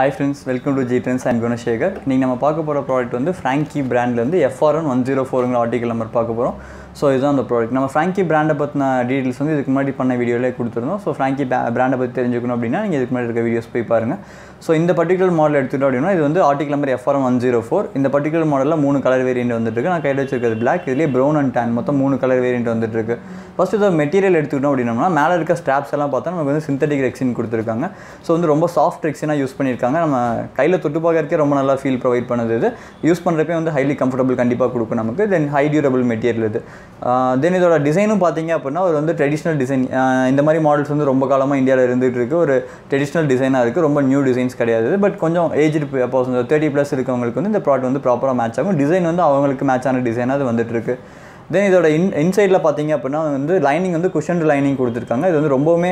Hi friends welcome to G trends and Gunasekar நீங்கள் நம்ம பார்க்க போகிற ப்ராடக்ட் வந்து ஃப்ராங்கி பிராண்ட்லேருந்து எஃப்ஆர்என் ஒன் ஜீரோ ஃபோருங்கிற ஆர்டிக்கல் நம்பர் பார்க்க போகிறோம் ஸோ இதுதான் அந்த ப்ராடக்ட் நம்ம ஃப்ராங்கி பிராண்டை பற்றின டீட்டெயில்ஸ் வந்து இதுக்கு முன்னாடி பண்ண வீடியோவிலே கொடுத்துருந்தோம். ஸோ ஃப்ராங்கி பிராண்டை பற்றி தெரிஞ்சுக்கணும் அப்படின்னா நீங்கள் இதுக்கு முன்னாடி இருக்க வீடியோஸ் போய் பாருங்கள் ஸோ இந்த பர்டிகுலர் மாடல் எடுத்துகிட்டோம் அப்படின்னா இது வந்து article number FRM one zero four இந்த பர்டிகுலர் மாடலில் மூணு கலர் வேரியண்ட் வந்துட்டுருக்கு. நான் கையில் வச்சிருக்கிறது பிளாக் இதுலேயே ப்ரௌன் அண்ட் டேன் மொத்தம் மூணு கலர் வேரியண்ட் வந்துட்டுருக்கு. ஃபஸ்ட் இதோட மெட்டீரியல் எடுத்துக்கிட்டோம் அப்படின்னா மேலே இருக்க ஸ்ட்ராப்ஸ் எல்லாம் பார்த்தா நமக்கு வந்து சிந்தட்டிக் ரெக்ஸின் கொடுத்துருக்காங்க. ஸோ வந்து ரொம்ப சாஃப்ட் ரெக்ஸினாக யூஸ் பண்ணியிருக்காங்க. நம்ம கையில் தொட்டு பார்க்கறதுக்கே ரொம்ப நல்லா ஃபீல் ப்ரொவைட் பண்ணுது இது. யூஸ் பண்ணுறப்பே வந்து ஹைலி கம்ஃபர்டபுள் கண்டிப்பாக கொடுக்கும் நமக்கு. தென் ஹை டியூரபிள் மெட்டீரியல் இது. தென் இதோட டிசைனும் பார்த்தீங்க அப்படின்னா ஒரு வந்து ட்ரெடிஷ்னல் டிசைன் இந்த மாதிரி மாடல்ஸ் வந்து ரொம்ப காலமாக இந்தியாவில் இருந்துகிட்டு இருக்குது ஒரு ட்ரெடிஷ்னல் டிசைனாக இருக்குது ரொம்ப நியூ டிசைன் டிசைன்ஸ் கிடையாது. பட் கொஞ்சம் ஏஜ்டு பர்சன் தேர்ட்டி ப்ளஸ் இருக்கவங்களுக்கு வந்து இந்த ப்ராடக்ட் வந்து ப்ராப்பராக மேட்ச் ஆகும். டிசைன் வந்து அவங்களுக்கு மேட்ச் ஆன டிசைனாக அது வந்துட்டுருக்கு. தென் இதோட இன் இன்சைடில் பார்த்தீங்க அப்படின்னா வந்து லைனிங் வந்து குஷன் லைனிங் கொடுத்துருக்காங்க. இது வந்து ரொம்பவுமே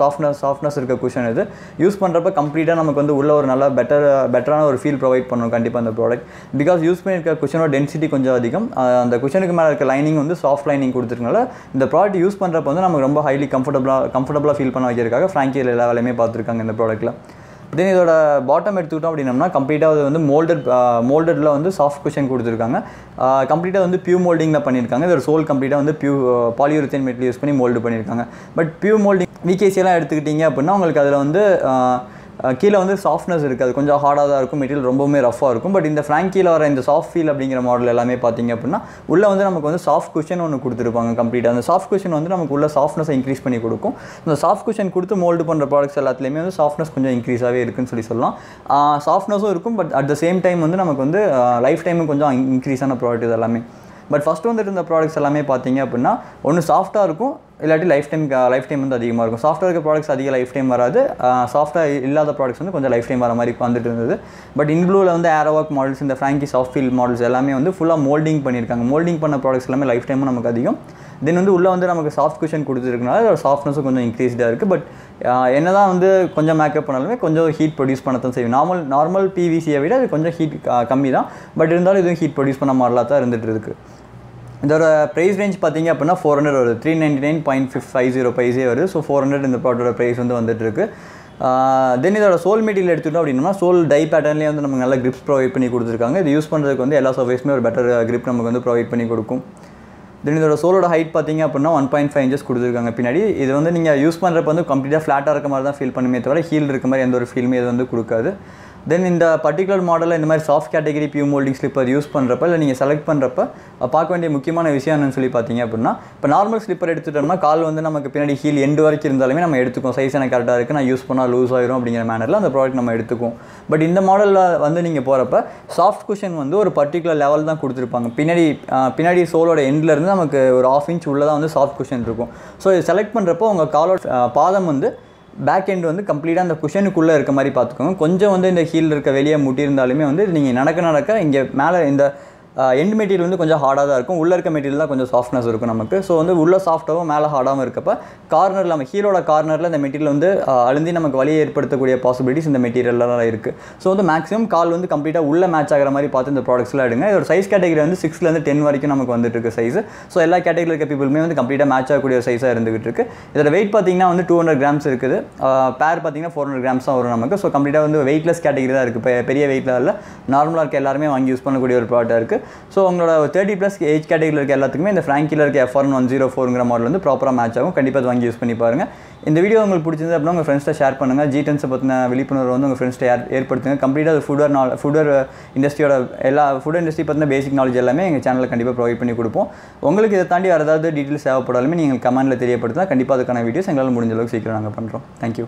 சாஃப்ட்னஸ் சாஃப்ட்னஸ் இருக்க குஷன் இது. யூஸ் பண்ணுறப்ப கம்ப்ளீட்டாக நமக்கு வந்து உள்ள ஒரு நல்ல பெட்டர் பெட்டரான ஒரு ஃபீல் ப்ரொவைட் பண்ணும் கண்டிப்பாக அந்த ப்ராடக்ட் பிகாஸ் யூஸ் பண்ணியிருக்க குஷனோட டென்சிட்டி கொஞ்சம் அதிகம். அந்த குஷனுக்கு மேலே இருக்க லைனிங் வந்து சாஃப்ட் லைனிங் கொடுத்துருக்கனால இந்த ப்ராடக்ட் யூஸ் பண்ணுறப்ப வந்து நமக்கு ரொம்ப ஹைலி கம்ஃபர்டபுளாக கம்ஃபர்டபுளாக ஃபீல் பண்ண வைக்கிறதுக்காக ஃப்ராங்கியில் எல்லா வேலையுமே பார்த்துருக்காங்க இந்த ப்ராடக்ட்டில் தென் இதோட பாட்டம் எடுத்துக்கிட்டோம் அப்படின்னம்னா கம்ப்ளீட்டாக அது வந்து மோல்டட் மோல்டடில் வந்து சாஃப்ட் குஷன் கொடுத்துருக்காங்க. கம்ப்ளீட்டாக வந்து பியூ மோல்டிங்கில் பண்ணியிருக்காங்க. இதோட சோல் கம்ப்ளீட்டாக வந்து பியூ பாலியூரித்தேன் மெட்டீரியல் யூஸ் பண்ணி மோல்டு பண்ணியிருக்காங்க. பட் பியூ மோல்டிங் விகேசியெல்லாம் எடுத்துக்கிட்டிங்க அப்படின்னா உங்களுக்கு அதில் வந்து கீழே வந்து சாஃப்ட்னஸ் இருக்காது கொஞ்சம் ஹார்டாக தான் இருக்கும். மெட்டீரியல் ரொம்பவுமே ரஃபாக இருக்கும். பட் இந்த ஃப்ராங்கியில் வர இந்த சாஃப்ட் ஃபீல் அப்படிங்கிற மாடல் எல்லாமே பார்த்தீங்க அப்படின்னா உள்ளே வந்து நமக்கு வந்து சாஃப்ட் குஷன் ஒன்று கொடுத்துருப்பாங்க கம்ப்ளீட்டாக அந்த சாஃப்ட் குஷன் வந்து நமக்கு உள்ள சாஃப்ட்னஸை இன்க்ரீஸ் பண்ணி கொடுக்கும். இந்த சாஃப்ட் குஷன் கொடுத்து மோல்டு பண்ணுற ப்ராடக்ட்ஸ் எல்லாத்துலேயுமே வந்து சாஃப்ட்னஸ் கொஞ்சம் இன்க்ரீஸாகவே இருக்குன்னு சொல்லி சொல்லலாம். சாஃப்ட்னஸும் இருக்கும். But at the same time வந்து நமக்கு வந்து லைஃப் டைமும் கொஞ்சம் இன்க்ரீஸான ப்ராடக்ட் இது எல்லாமே. பட் ஃபஸ்ட்டு வந்துட்டு இந்த ப்ராடக்ட்ஸ் எல்லாமே பார்த்தீங்க அப்படின்னா ஒன்று சாஃப்ட்டாக இருக்கும் இல்லாட்டி லைஃப் டைம் லைஃப் டைம் வந்து அதிகமாக இருக்கும். சாஃப்ட்வேர் இருக்க ப்ராடக்ட்ஸ் அதிக லைஃப் டைம் வராது சாஃப்ட்வேர் இல்லாத ப்ராடக்ட்ஸ் வந்து கொஞ்சம் லைஃப் டைம் வர மாதிரி வந்துட்டு இருந்தது. பட் இன்ப்ளூவில் வந்து ஏரோவாக் மாடல்ஸ் இந்த ஃப்ராங்கி சாஃப்ட் ஃபீல் மாடல்ஸ் எல்லாமே வந்து ஃபுல்லாக மோல்டிங் பண்ணியிருக்காங்க. மோல்டிங் பண்ண ப்ராடக்ட்ஸ் எல்லாமே லைஃப் டைமும் நமக்கு அதிகம். தென் வந்து உள்ளே வந்து நமக்கு சாஃப்ட் குஷன் கொடுத்துருக்கனால அதோட சாஃப்ட்னஸும் கொஞ்சம் இன்க்ரீஸ்டாக இருக்குது பட் என்ன தான் வந்து கொஞ்சம் மேக்கப் பண்ணாலுமே கொஞ்சம் ஹீட் ப்ரொடியூஸ் பண்ணத்தான் செய்யும். நார்மல் நார்மல் பிவிசியை விட அது கொஞ்சம் ஹீட் கம்மி தான். பட் இருந்தாலும் இதுவும் ஹீட் ப்ரொடியூஸ் பண்ண மாதிரிலாம் தான் இருந்துகிட்டு இருக்குது இதோட ப்ரைஸ் ரேஞ்ச் பார்த்தீங்க அப்படின்னா ஃபோர் ஹண்ட்ரட் வருது. Three ninety nine point fif five zero ப்ரைஸே வருது. ஸோ ஃபோர் ஹண்ட்ரட் இந்த ப்ராடக்டோட ப்ரைஸ் வந்து வந்துட்டுருக்கு தென் இதோட சோல் மெட்டீரியல் எடுத்துட்டோம் அப்படின்னா சோல் டை பேட்டர்லேயே வந்து நமக்கு நல்ல கிரிப்ஸ் ப்ரொவைட் பண்ணி கொடுத்துருக்காங்க. இது யூஸ் பண்ணுறதுக்கு வந்து எல்லா சர்வீஸுமே ஒரு பெட்டர் கிரிப் நமக்கு வந்து ப்ரொவைட் பண்ணி கொடுக்கும். தென் இதோட சோலோட ஹைட் பார்த்தீங்க அப்படின்னா ஒன் பாயிண்ட் ஃபைவ் இன்ச்சஸ் கொடுத்துருக்காங்க. பின்னாடி இது வந்து நீங்கள் யூஸ் பண்ணுறப்ப வந்து கம்ப்ளீட்டாக ஃப்ளாட்டாக இருக்க மாதிரி தான் ஃபீல் பண்ணுமே தவிர ஹீல் இருக்க மாதிரி எந்த ஒரு ஃபீலுமே இது வந்து கொடுக்காது. தென் இந்த பர்டிகுலர் மாடலில் இந்த மாதிரி soft category PU moulding slipper use பண்ணுறப்ப இல்லை நீங்கள் செலக்ட் பண்ணுறப்ப பார்க்க வேண்டிய முக்கியமான விஷயம் என்னன்னு சொல்லி பார்த்தீங்க அப்படின்னா இப்போ நார்மல் ஸ்லிப்பர் எடுத்துட்டோம்னா கால் வந்து நமக்கு பின்னாடி ஹீல் எண்டு வரைக்கும் இருந்தாலுமே நம்ம எடுத்துக்கும் சைஸ் எனக்கு கரெக்டாக இருக்குது நான் யூஸ் பண்ணால் லூஸ் ஆயிரும் அப்படிங்கிற மேனரில் அந்த ப்ராடக்ட் நம்ம எடுத்துக்கும் பட் இந்த மாடலில் வந்து நீங்கள் போகிறப்ப சாஃப்ட் குஷன் வந்து ஒரு பர்டிகுலர் லெவல் தான் கொடுத்துருப்பாங்க. பின்னாடி பின்னாடி சோலோட எண்ட்லேருந்து நமக்கு ஒரு ஆஃப் இன்ச் உள்ளே தான் வந்து சாஃப்ட் குஷன் இருக்கும். ஸோ இது செலக்ட் பண்ணுறப்போ உங்கள் காலோட பாதம் வந்து பேக் எண்ட் வந்து கம்ப்ளீட்டாக அந்த குஷனுக்குள்ளே இருக்க மாதிரி பார்த்துக்கோங்க. கொஞ்சம் வந்து இந்த ஹீல் இருக்க வெளியே முட்டியிருந்தாலுமே வந்து நீங்கள் நடக்க நடக்க இங்கே மேலே இந்த எண்ட் மெட்டீரியல் வந்து கொஞ்சம் ஹார்டாக தான் இருக்கும். உள்ளே இருக்க மெட்டீரியல் தான் கொஞ்சம் சாஃப்ட்னஸ் இருக்கும் நமக்கு. ஸோ வந்து உள்ளே சாஃப்ட்டாகவும் மேலே ஹார்டாகவும் இருக்கப்போ கார்னரில் நம்ம ஹீரோட கார்னரில் இந்த மெட்டீரியல் வந்து அழுந்தி நமக்கு வழியை ஏற்படுத்தக்கூடிய பாசிபிலிட்டிஸ் இந்த மெட்டீரியலில் இருக்குது ஸோ வந்து மேக்ஸிமம் கால் வந்து கம்ப்ளீட்டாக உள்ள மேட்ச் ஆகிற மாதிரி பார்த்து இந்த ப்ராடக்ட்ஸ்லாம் எடுங்க. இதோட சைஸ் கேட்டகரி வந்து சிக்ஸ்லேருந்து டென் வரைக்கும் நமக்கு வந்துட்டு இருக்கு சைஸ் ஸோ எல்லா கேட்டகரியில் இருக்க பீப்புளுமே வந்து கம்ப்ளீட்டாக மேட்ச் ஆகக்கூடிய சைஸாக இருந்துகிட்டு இருக்கு. இதோட வெயிட் பார்த்தீங்கன்னா வந்து டூ ஹண்ட்ரட் கிராம்ஸ் இருக்குது. பேர் பார்த்தீங்கன்னா ஃபோர் ஹண்ட்ரட் கிராம்ஸ் தான் வரும் நமக்கு. ஸோ கம்ப்ளீட்டாக வந்து வெயிட்லெஸ் கேட்டகரி தான் இருக்குது பெரிய வெயிட்டில் இல்லை. நார்மலாக இருக்க எல்லாருமே வாங்கி யூஸ் பண்ணக்கூடிய ஒரு ப்ராடக்டாக இருக்குது ஸோ உங்களோட தேர்ட்டி ப்ளஸ் ஏஜ் கேட்டகரியில் இருக்க எல்லாத்துக்குமே இந்த ஃப்ராங்கில் இருக்க எஃப்ஆர் ஒன் ஜீரோ ஃபோருங்கிற மாடல் வந்து ப்ராப்பராக மேட்ச் ஆகும். கண்டிப்பாக அது வாங்கி யூஸ் பண்ணி பாருங்கள் இந்த வீடியோ உங்களுக்கு பிடிச்சிருந்து அப்படின்னா உங்கள் ஃப்ரெண்ட்ஸ்ட்டை ஷேர் பண்ணுங்கள் ஜிடென்ஸை பற்றின விழிப்புணர்வு வந்து உங்கள் ஃப்ரெண்ட்ஸ்ட்டை ஏர் ஏற்படுத்துங்க. கம்ப்ளீட்டாக ஃபுடர் நாள் ஃபுடர் இண்டஸ்ட்ரியோட எல்லா ஃபுட் இண்டஸ்ட்ரி பற்றின பேசிக் நாலேஜ் எல்லாமே எங்கள் சேனலில் கண்டிப்பாக ப்ரொவைட் பண்ணி கொடுப்போம். உங்களுக்கு இதை தாண்டி வேறு ஏதாவது டீட்டெயில்ஸ் தேவைப்படாலுமே நீங்கள் கமெண்ட்டில் தெரியப்படுத்தினா கண்டிப்பாக அதுக்கான வீடியோஸ் எங்களால் முடிஞ்ச அளவுக்கு சீக்கிரம் நாங்கள் பண்ணுறோம் தேங்க்யூ